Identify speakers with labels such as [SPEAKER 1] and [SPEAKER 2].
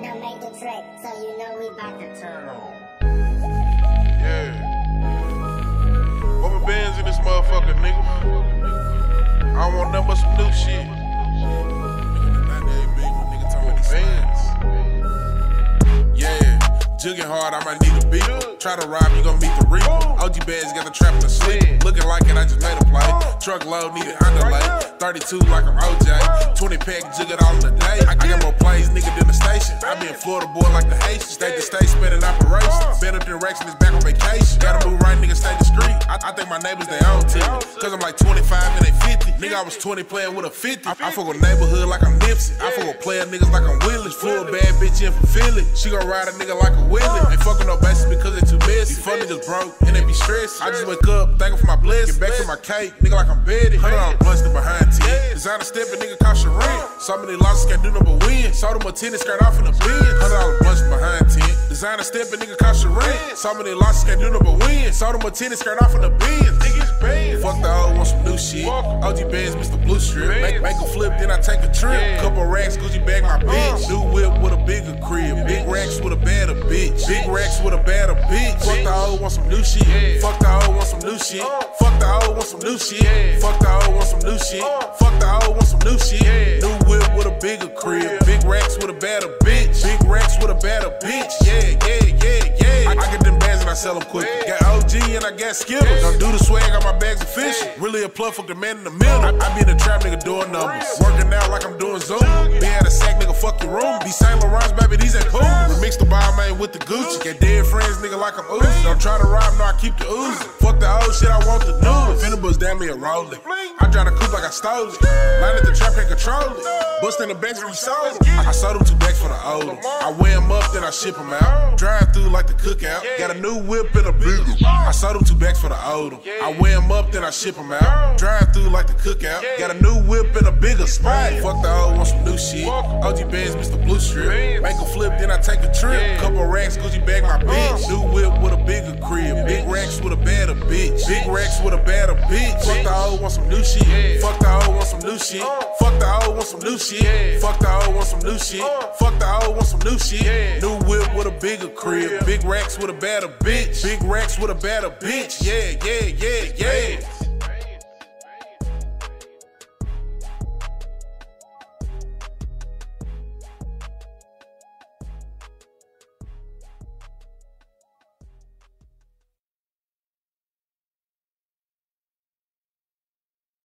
[SPEAKER 1] Man, don't make the trick, so you know we bout to turn on.
[SPEAKER 2] Yeah. Rubber bands in this motherfucker, nigga. I want nothing but some new shit. Jugging hard, I might need a beat. Try to rob, you gon' meet the reaper. OG bags got the trap in the sleep. Looking like it, I just made a play. Truck load, need an underlay. 32 like I'm OJ. 20 pack, jig it all in the day. I got more plays, nigga, than the station. I be in Florida, boy, like the Haitians. State to state, spinning operations. Better direction is back on vacation. Gotta move right, nigga, stay discreet. I, I think my neighbors, they own me. Cause I'm like 25 and they 50. Nigga, I was 20 playing with a 50. I, I fuck with neighborhood like I'm Nipsey. I fuck with player niggas like I'm Willis. Flew a bad bitch in from Philly. She gon' ride a nigga like a Willie. Ain't fucking no bases because they too messy. These fuck niggas broke and they be stressed. I just wake up, thanking for my blessings. Get back to my cake, nigga, like I'm Betty. Dollar blunts in behind 10. Designer stepping, nigga, cost your rent. So many losses can't do number win. Sold him a tennis skirt off in the bin. Hundred dollar in behind 10. Designer stepping, nigga, cost your rent. So many losses can't do number win. Sold him a tennis skirt off in the bin. Niggas banned. Fuck the old, want some new shit. OG bands, Mr. Blue Strip. Make, make a flip, then I take a trip. Couple racks, Gucci bag my bitch. New whip with a bigger crib. Big racks with a better bitch. Big racks with a better bitch. Fuck the old, want some new shit. Fuck the old, want some new shit. Fuck the old, want some new shit. Fuck the some new shit. Fuck the old, want some new shit. New whip with a bigger crib. Big racks with a better bitch. Big racks with a better bitch. Yeah, yeah, yeah, yeah. I, I get them bags and I sell them quick. Got OG and I got Skittles. Don't do the swag, got my bags official. Really a plug for the man in the middle. I, I be in the trap, nigga, doing numbers. Working out like I'm doing Zoom. Be at a sack, nigga, fuck your room. Be Saint Laurent's, baby, these ain't cool. Remix the bar man with the Gucci. Got dead friends, nigga, like I'm Uzi. Don't try to rob, no, I keep the Uzi. Fuck the old shit, I want the new. Me a rolling. I drive the coupe like I stole it. Line at the trap, can't control it. Bust in the banks, we sold them. I, sold them two bags for the old 'em. I weigh them up, then I ship them out. Drive through like the cookout. Got a new whip and a bigger. I sold them two bags for the old 'em. I weigh them up, then I ship them out. Drive through like the cookout. Got a new whip and a bigger spot. Fuck the old, want some new shit. OG bands, Mr. Blue Strip. Make a flip, then I take a trip. Couple racks, Gucci bag my bitch. New whip with a crib. Big racks with a better bitch. Big racks with a better bitch. Fuck the old, want some new shit. Fuck the old, want some new shit. Fuck the old, want some new shit. Fuck the old, want some new shit. Fuck the old, want some new shit. New whip with a bigger crib. Big racks with a better bitch. Big racks with a better bitch. Yeah, yeah, yeah, yeah.